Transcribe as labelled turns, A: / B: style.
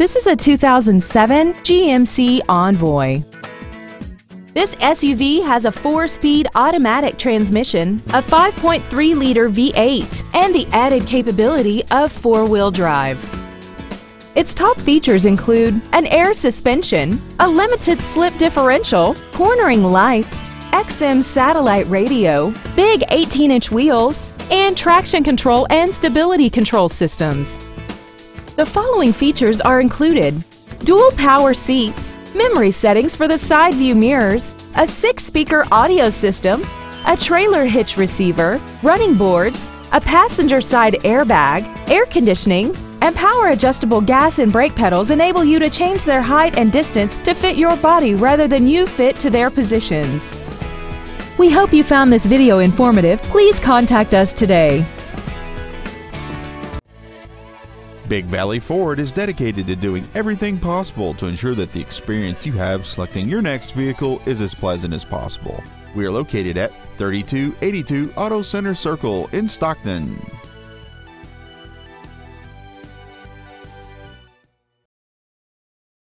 A: This is a 2007 GMC Envoy. This SUV has a four-speed automatic transmission, a 5.3-liter V8, and the added capability of four-wheel drive. Its top features include an air suspension, a limited slip differential, cornering lights, XM satellite radio, big 18-inch wheels, and traction control and stability control systems. The following features are included dual power seats, memory settings for the side view mirrors, a six speaker audio system, a trailer hitch receiver, running boards, a passenger side airbag, air conditioning, and power adjustable gas and brake pedals enable you to change their height and distance to fit your body rather than you fit to their positions. We hope you found this video informative. Please contact us today.
B: Big Valley Ford is dedicated to doing everything possible to ensure that the experience you have selecting your next vehicle is as pleasant as possible. We are located at 3282 Auto Center Circle in Stockton.